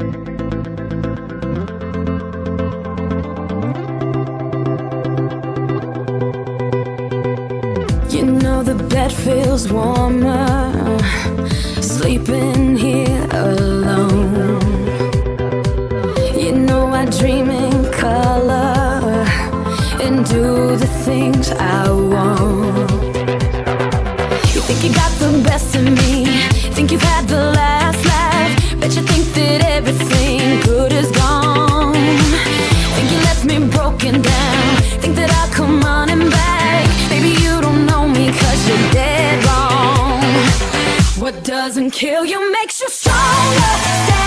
You know the bed feels warmer Sleeping here alone. You know I dream in color And do the things I want. and down Think that I'll come running back. Maybe you don't know me cause you're dead wrong. What doesn't kill you makes you stronger.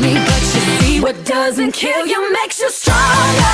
me, but you see what doesn't kill you makes you stronger.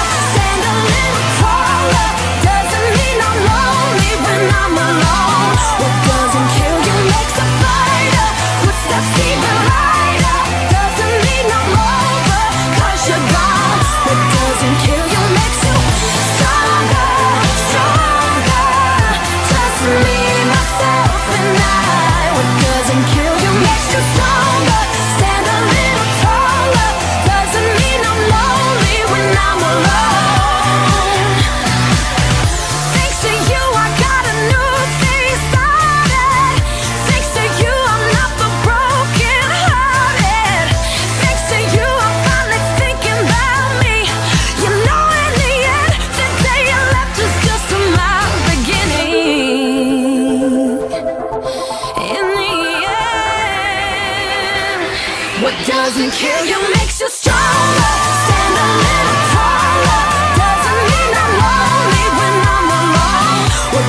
Doesn't kill you. Makes you stronger Stand a little taller. Doesn't mean I'm lonely when I'm alone. What